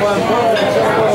One,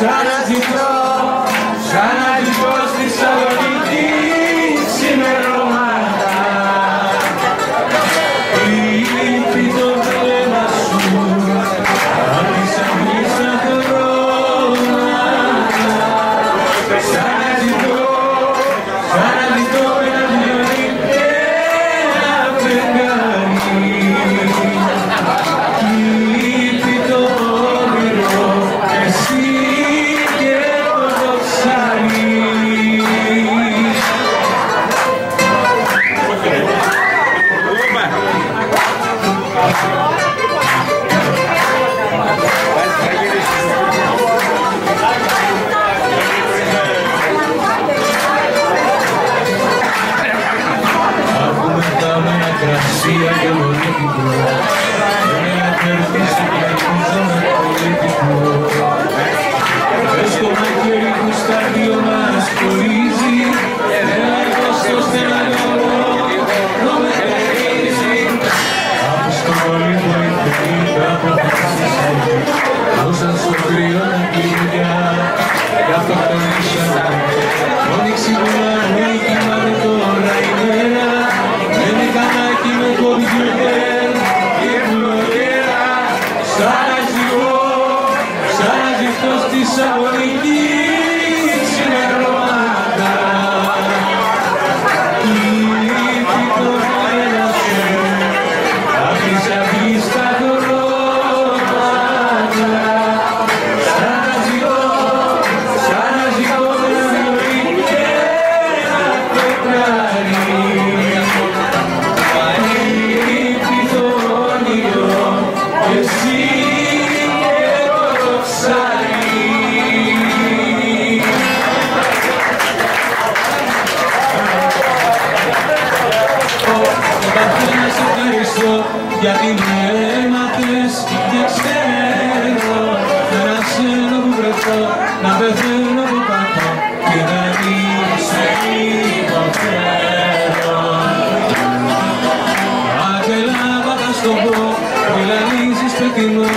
Shout out. στον πω, μη λαλίζεις πεθυνό.